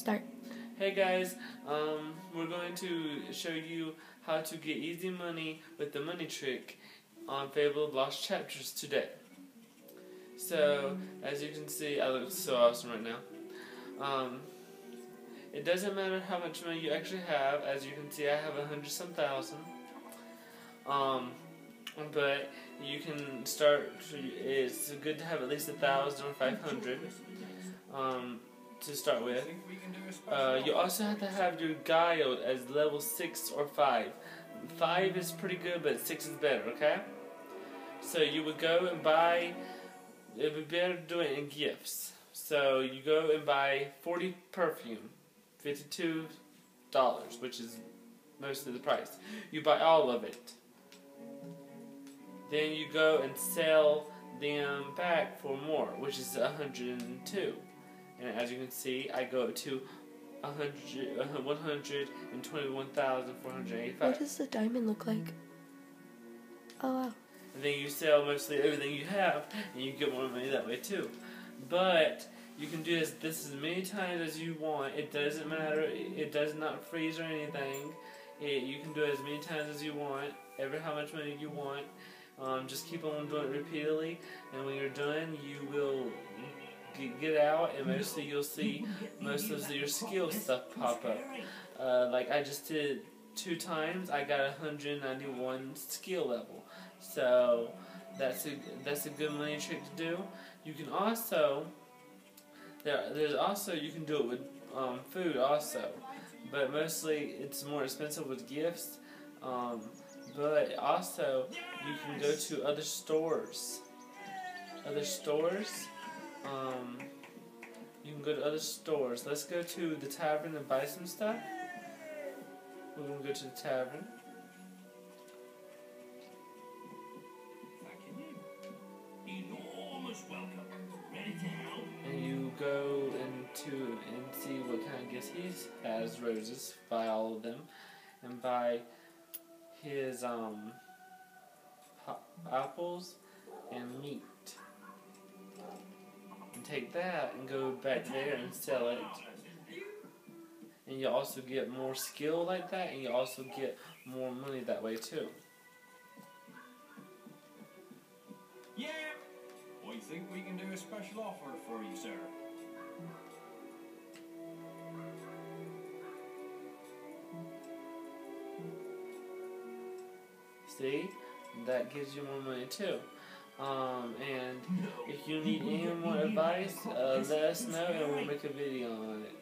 Start. Hey guys, um, we're going to show you how to get easy money with the money trick on Fable Lost Chapters today. So, as you can see, I look so awesome right now. Um, it doesn't matter how much money you actually have. As you can see, I have a hundred some thousand. Um, but you can start. It's good to have at least a thousand or five hundred. Um, to start with. Uh, you also have to have your guile as level 6 or 5. 5 is pretty good, but 6 is better, okay? So you would go and buy, it would be better to do it in gifts. So you go and buy 40 perfume, $52, which is most of the price. You buy all of it. Then you go and sell them back for more, which is 102 and as you can see, I go to 121,485. What does the diamond look like? Oh wow. And then you sell mostly everything you have, and you get more money that way too. But you can do this, this as many times as you want. It doesn't matter. It does not freeze or anything. It, you can do it as many times as you want, ever how much money you want. Um, just keep on doing it repeatedly, and when you're done, you will get out, and mostly you'll see most of your skill stuff pop up. Uh, like I just did two times, I got 191 skill level. So that's a that's a good money trick to do. You can also there there's also you can do it with um, food also, but mostly it's more expensive with gifts. Um, but also you can go to other stores. Other stores um, you can go to other stores. Let's go to the tavern and buy some stuff. We're to go to the tavern. And you go into and see what kind of gifts he has. Roses. Buy all of them. And buy his um apples and meat take that and go back there and sell it. And you also get more skill like that, and you also get more money that way too. Yeah, we think we can do a special offer for you, sir. See? That gives you more money too. Um, and if you need any more advice, uh, let us know and we'll make a video on it.